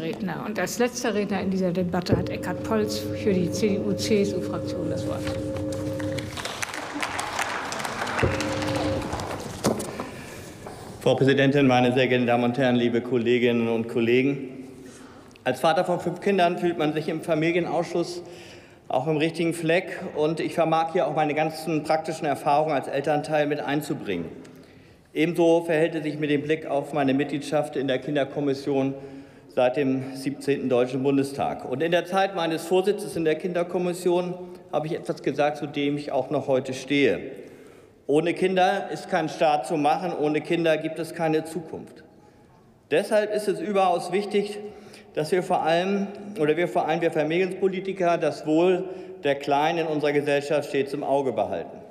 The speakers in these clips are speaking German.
Redner. Und als letzter Redner in dieser Debatte hat Eckhard Polz für die CDU-CSU-Fraktion das Wort. Frau Präsidentin, meine sehr geehrten Damen und Herren, liebe Kolleginnen und Kollegen! Als Vater von fünf Kindern fühlt man sich im Familienausschuss auch im richtigen Fleck und ich vermag hier auch meine ganzen praktischen Erfahrungen als Elternteil mit einzubringen. Ebenso verhält es sich mit dem Blick auf meine Mitgliedschaft in der Kinderkommission seit dem 17. Deutschen Bundestag. Und in der Zeit meines Vorsitzes in der Kinderkommission habe ich etwas gesagt, zu dem ich auch noch heute stehe. Ohne Kinder ist kein Staat zu machen, ohne Kinder gibt es keine Zukunft. Deshalb ist es überaus wichtig, dass wir vor allem, oder wir vor allem, wir Familienpolitiker, das Wohl der Kleinen in unserer Gesellschaft stets im Auge behalten.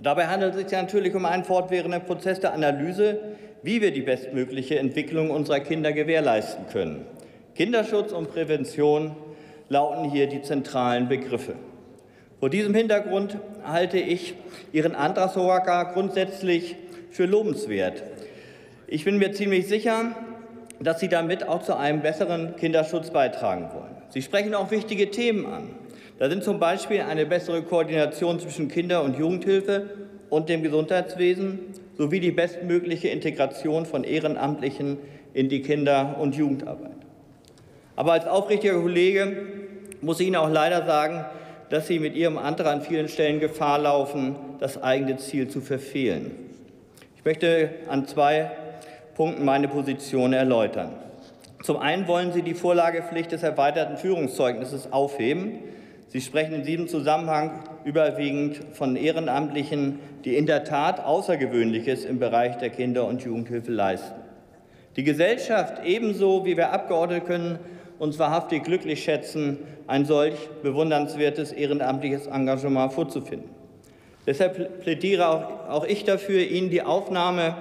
Dabei handelt es sich natürlich um einen fortwährenden Prozess der Analyse, wie wir die bestmögliche Entwicklung unserer Kinder gewährleisten können. Kinderschutz und Prävention lauten hier die zentralen Begriffe. Vor diesem Hintergrund halte ich Ihren Antrag sogar grundsätzlich für lobenswert. Ich bin mir ziemlich sicher, dass Sie damit auch zu einem besseren Kinderschutz beitragen wollen. Sie sprechen auch wichtige Themen an. Da sind zum Beispiel eine bessere Koordination zwischen Kinder- und Jugendhilfe und dem Gesundheitswesen sowie die bestmögliche Integration von Ehrenamtlichen in die Kinder- und Jugendarbeit. Aber als aufrichtiger Kollege muss ich Ihnen auch leider sagen, dass Sie mit Ihrem Antrag an vielen Stellen Gefahr laufen, das eigene Ziel zu verfehlen. Ich möchte an zwei Punkten meine Position erläutern. Zum einen wollen Sie die Vorlagepflicht des erweiterten Führungszeugnisses aufheben. Sie sprechen in diesem Zusammenhang überwiegend von Ehrenamtlichen, die in der Tat Außergewöhnliches im Bereich der Kinder- und Jugendhilfe leisten. Die Gesellschaft ebenso wie wir Abgeordnete können uns wahrhaftig glücklich schätzen, ein solch bewundernswertes ehrenamtliches Engagement vorzufinden. Deshalb plädiere auch, ich dafür, Ihnen die Aufnahme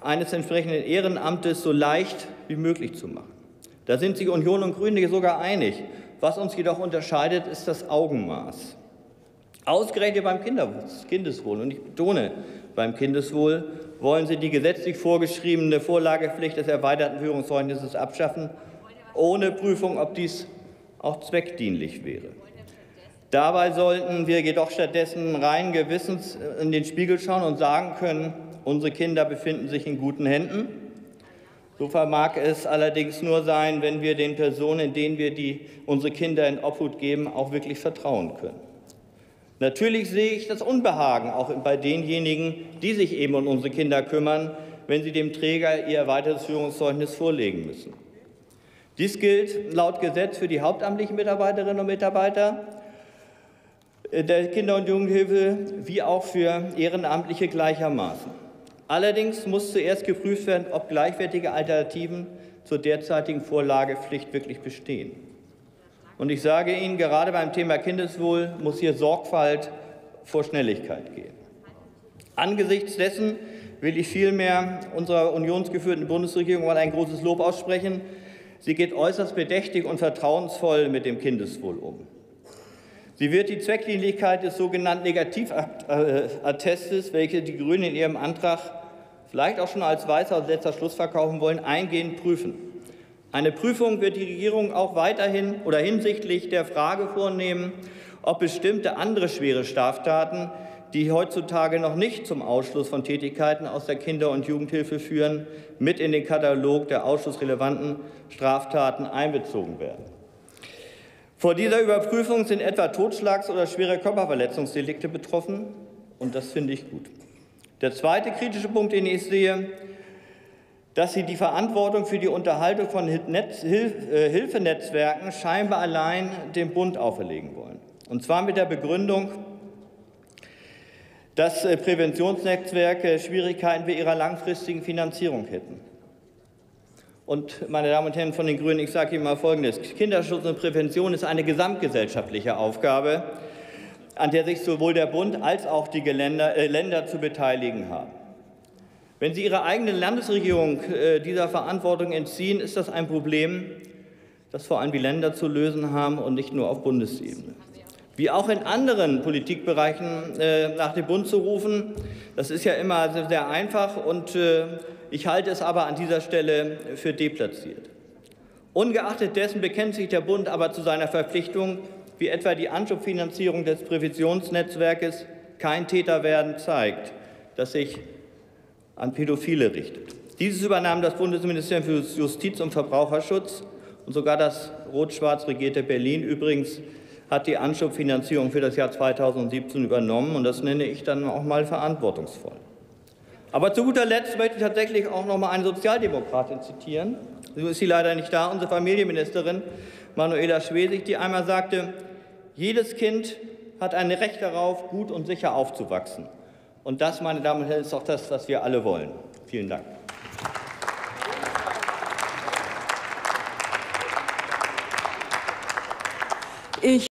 eines entsprechenden Ehrenamtes so leicht wie möglich zu machen. Da sind sich Union und Grüne sogar einig. Was uns jedoch unterscheidet, ist das Augenmaß. Ausgerechnet beim Kindeswohl, und ich betone beim Kindeswohl, wollen Sie die gesetzlich vorgeschriebene Vorlagepflicht des erweiterten Führungszeugnisses abschaffen ohne Prüfung, ob dies auch zweckdienlich wäre. Dabei sollten wir jedoch stattdessen rein gewissens in den Spiegel schauen und sagen können, unsere Kinder befinden sich in guten Händen. So vermag es allerdings nur sein, wenn wir den Personen, denen wir die, unsere Kinder in Obhut geben, auch wirklich vertrauen können. Natürlich sehe ich das Unbehagen auch bei denjenigen, die sich eben um unsere Kinder kümmern, wenn sie dem Träger ihr erweitertes Führungszeugnis vorlegen müssen. Dies gilt laut Gesetz für die hauptamtlichen Mitarbeiterinnen und Mitarbeiter der Kinder- und Jugendhilfe wie auch für Ehrenamtliche gleichermaßen. Allerdings muss zuerst geprüft werden, ob gleichwertige Alternativen zur derzeitigen Vorlagepflicht wirklich bestehen. Und ich sage Ihnen, gerade beim Thema Kindeswohl muss hier Sorgfalt vor Schnelligkeit gehen. Angesichts dessen will ich vielmehr unserer unionsgeführten Bundesregierung mal ein großes Lob aussprechen Sie geht äußerst bedächtig und vertrauensvoll mit dem Kindeswohl um. Sie wird die Zweckdienlichkeit des sogenannten Negativattestes, welche die Grünen in ihrem Antrag vielleicht auch schon als weißer und letzter Schluss verkaufen wollen, eingehend prüfen. Eine Prüfung wird die Regierung auch weiterhin oder hinsichtlich der Frage vornehmen, ob bestimmte andere schwere Straftaten die heutzutage noch nicht zum Ausschluss von Tätigkeiten aus der Kinder- und Jugendhilfe führen, mit in den Katalog der ausschussrelevanten Straftaten einbezogen werden. Vor dieser Überprüfung sind etwa Totschlags- oder schwere Körperverletzungsdelikte betroffen, und das finde ich gut. Der zweite kritische Punkt, den ich sehe, dass Sie die Verantwortung für die Unterhaltung von Netz, Hilf, äh, Hilfenetzwerken scheinbar allein dem Bund auferlegen wollen. Und zwar mit der Begründung, dass äh, Präventionsnetzwerke Schwierigkeiten bei ihrer langfristigen Finanzierung hätten. Und meine Damen und Herren von den Grünen, ich sage Ihnen mal Folgendes. Kinderschutz und Prävention ist eine gesamtgesellschaftliche Aufgabe, an der sich sowohl der Bund als auch die Länder, äh, Länder zu beteiligen haben. Wenn Sie Ihre eigene Landesregierung äh, dieser Verantwortung entziehen, ist das ein Problem, das vor allem die Länder zu lösen haben und nicht nur auf Bundesebene wie auch in anderen Politikbereichen äh, nach dem Bund zu rufen. Das ist ja immer sehr einfach und äh, ich halte es aber an dieser Stelle für deplatziert. Ungeachtet dessen bekennt sich der Bund aber zu seiner Verpflichtung, wie etwa die Anschubfinanzierung des Präventionsnetzwerkes Kein Täter werden zeigt, das sich an Pädophile richtet. Dieses übernahm das Bundesministerium für Justiz und Verbraucherschutz und sogar das rot-schwarz regierte Berlin übrigens hat die Anschubfinanzierung für das Jahr 2017 übernommen. Und das nenne ich dann auch mal verantwortungsvoll. Aber zu guter Letzt möchte ich tatsächlich auch noch mal eine Sozialdemokratin zitieren. So ist sie leider nicht da, unsere Familienministerin Manuela Schwesig, die einmal sagte, jedes Kind hat ein Recht darauf, gut und sicher aufzuwachsen. Und das, meine Damen und Herren, ist auch das, was wir alle wollen. Vielen Dank. Ich